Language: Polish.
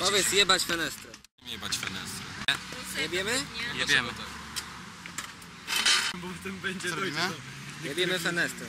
Powiedz jebać fenestrę. Nie bać fenestrę. Jebiemy? Jebiemy. No. Jebiemy fenestrę.